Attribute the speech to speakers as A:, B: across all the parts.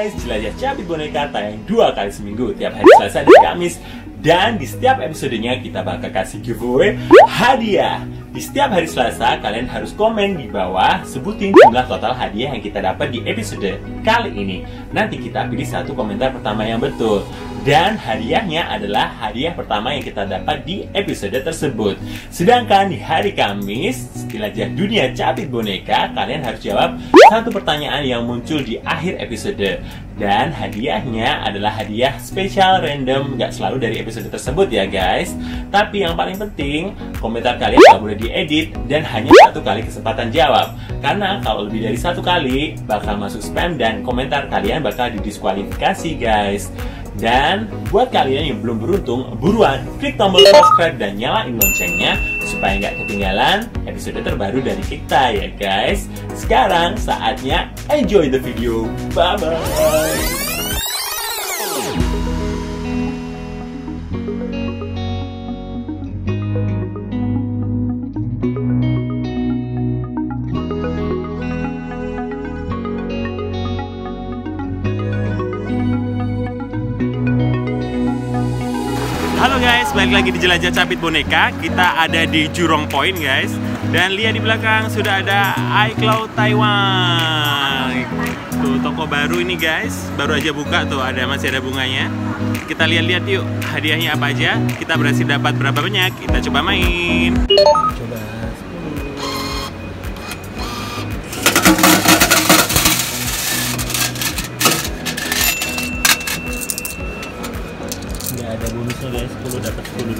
A: Guys, jelajah capit boneka tayang dua kali seminggu tiap hari Selasa dan Kamis dan di setiap episodenya kita bakal kasih giveaway hadiah. Di setiap hari Selasa kalian harus komen di bawah sebutin jumlah total hadiah yang kita dapat di episode kali ini. Nanti kita pilih satu komentar pertama yang betul. Dan hadiahnya adalah hadiah pertama yang kita dapat di episode tersebut. Sedangkan di hari Kamis, jelajah dunia capit boneka, kalian harus jawab satu pertanyaan yang muncul di akhir episode. Dan hadiahnya adalah hadiah spesial random, nggak selalu dari episode tersebut ya guys. Tapi yang paling penting, komentar kalian nggak boleh diedit dan hanya satu kali kesempatan jawab. Karena kalau lebih dari satu kali, bakal masuk spam dan komentar kalian bakal didiskualifikasi guys. Dan buat kalian yang belum beruntung, buruan klik tombol subscribe dan nyalain loncengnya supaya nggak ketinggalan episode terbaru dari kita ya guys. Sekarang saatnya enjoy the video. Bye bye. Halo guys, balik lagi di Jelajah Capit Boneka. Kita ada di Jurong Point guys. Dan lihat di belakang sudah ada iCloud Taiwan. Tuh toko baru ini guys, baru aja buka tuh ada masih ada bunganya. Kita lihat-lihat yuk hadiahnya apa aja. Kita berhasil dapat berapa banyak. Kita coba main. Coba.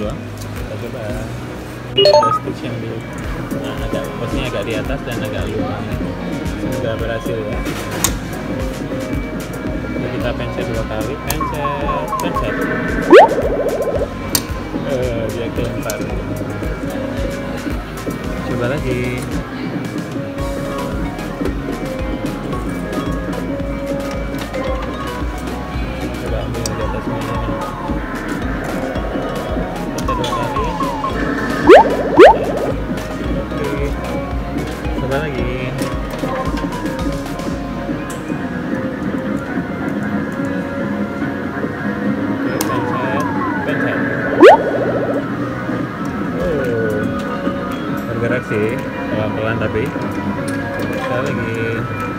A: Doang kita coba ada yang di nah, agak posnya agak di atas dan agak lubang semoga berhasil ya. Jadi kita pencet dua kali pencet pencet. Eh dia kelempar. Coba lagi. Coba ambil di ini lagi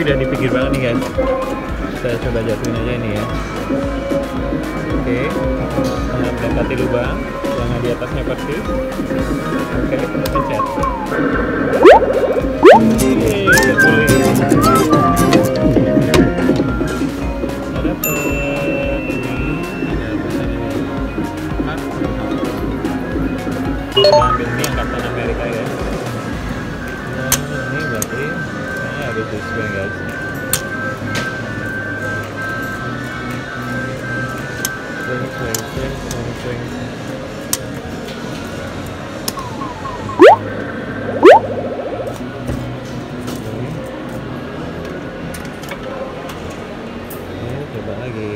A: Tapi udah di pinggir banget nih guys. Kita coba jatuhin aja ini ya. Oke, setengah mendekati lubang, jangan di atasnya persis. Oke, pencet. Yeay? Kita ambil ini guys. Coba lagi.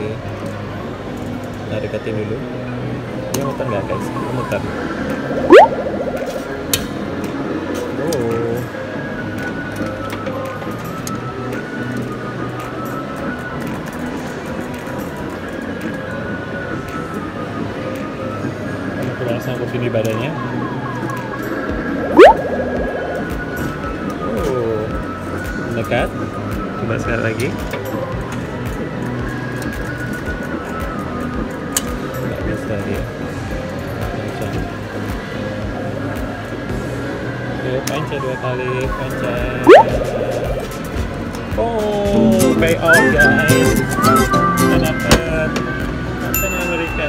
A: Nah, dulu. dia muter nggak, guys? Muter. Ini badannya. Oh dekat coba sekali lagi. Nggak bisa dia. Oke, panca dua kali. Panca. Oh pay off guys. Kita dapat. Captain America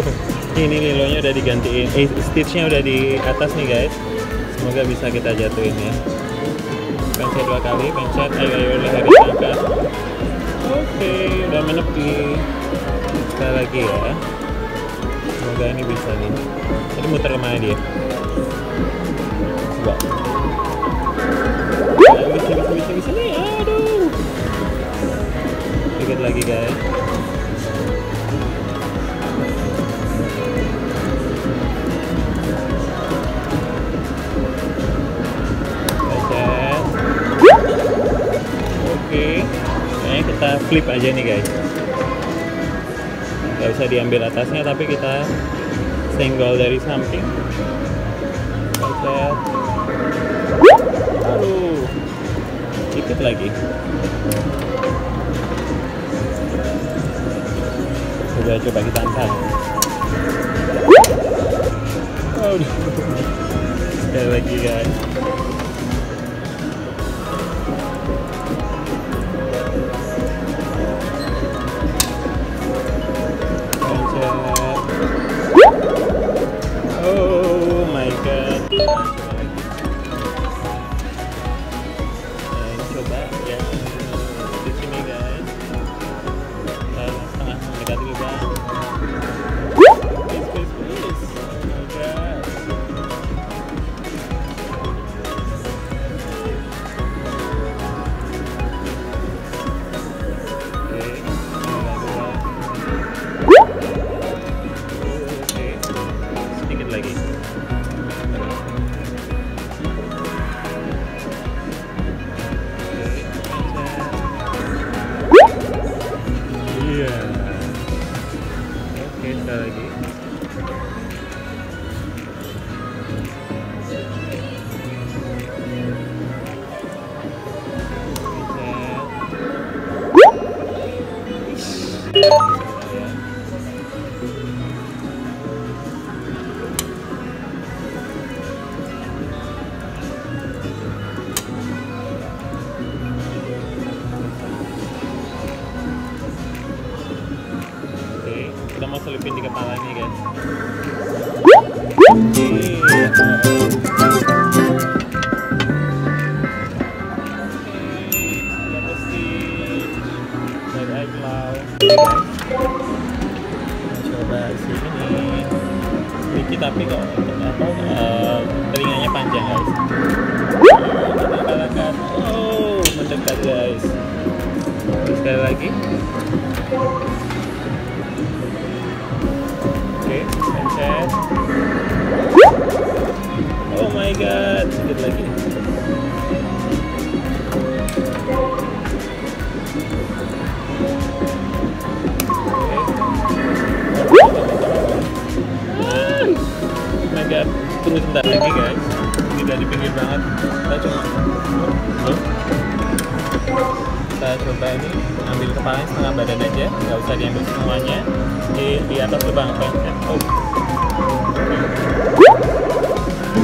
A: ini lilonya udah digantiin, eh stitchnya udah di atas nih guys. Semoga bisa kita jatuhin ya. Pencet dua kali, pencet, ayo ayo leher diangkat. Oke, udah menepi. Sekali lagi ya. Semoga ini bisa nih. Tadi muter ke mana dia? Coba. Bisa, bisa, bisa, bisa nih. Aduh. Dikit lagi guys. Kita flip aja nih guys. Gak usah diambil atasnya tapi kita senggol dari samping. Aduh. Dikit lagi. Oke. My god, sedikit lagi. Agak tunggu sebentar lagi guys. Tidak di pinggir banget. Kita coba. Kita coba ini ambil kepalanya setengah badan aja. Nggak usah diambil semuanya. Di, di atas lubang pencet oh Halo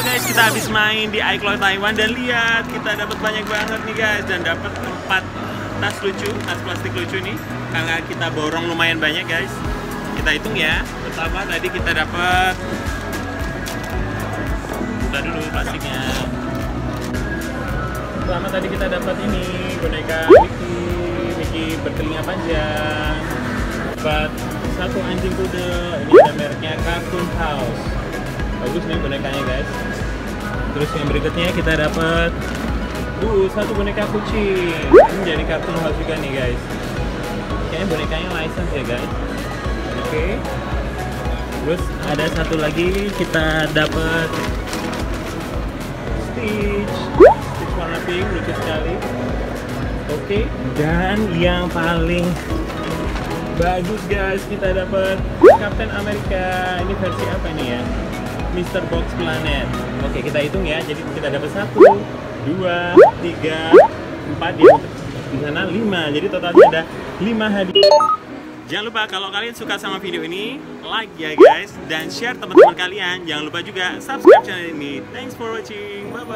A: guys, kita habis main di iCloud Taiwan dan lihat kita dapat banyak banget nih guys dan dapat empat tas lucu, tas plastik lucu nih karena kita borong lumayan banyak guys. Kita hitung ya. Pertama tadi kita dapat Buka dulu plastiknya. Pertama tadi kita dapat ini boneka Mickey, Mickey bertelinga panjang. Dapat satu anjing kuda. Ini ada mereknya Cartoon House bagus nih bonekanya guys terus yang berikutnya kita dapat uh satu boneka kucing ini jadi kartun house juga nih guys kayaknya bonekanya license ya guys oke okay. terus ada satu lagi kita dapat Stitch Stitch warna pink lucu sekali oke dan yang paling bagus guys kita dapat Captain America ini versi apa ini ya Mr. Box Planet. Oke, kita hitung ya. Jadi kita dapat satu, dua, tiga, empat di di sana lima. Jadi totalnya ada lima hadiah. Jangan lupa kalau kalian suka sama video ini, like ya guys, dan share teman-teman kalian. Jangan lupa juga subscribe channel ini. Thanks for watching. Bye